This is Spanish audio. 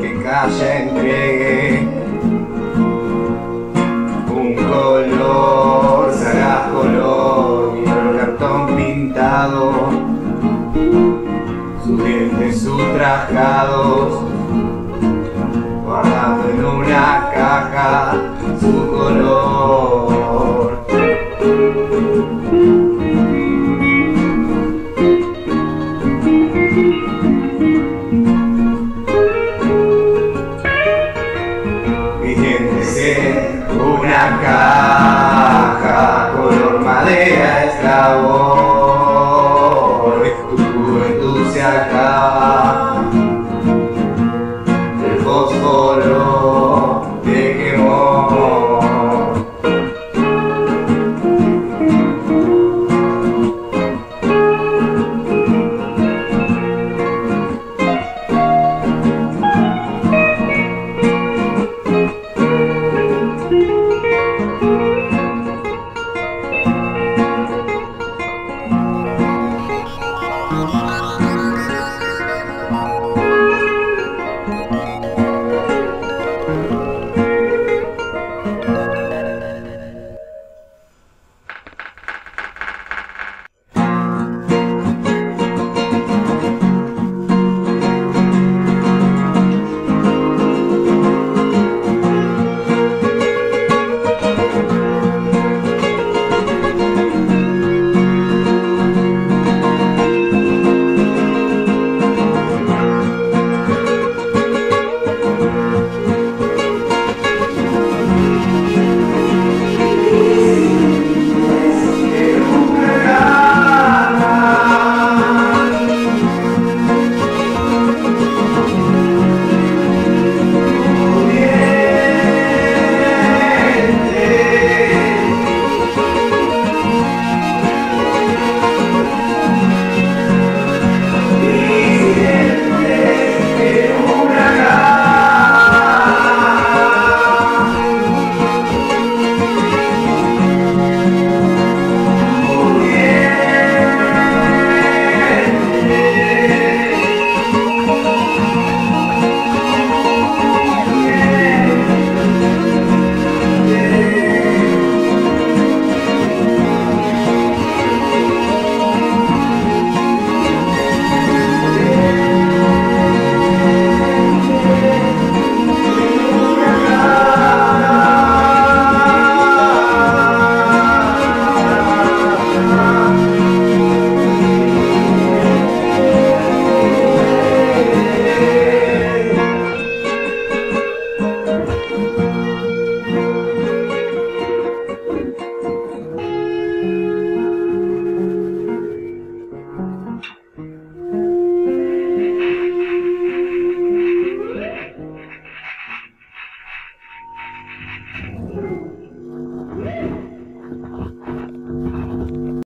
que Calla entregue un color, darás color, micro cartón pintado, sus dientes sustrajados, guardado en una caja, su color. caja color madera es la voz, tu juventud se acaba.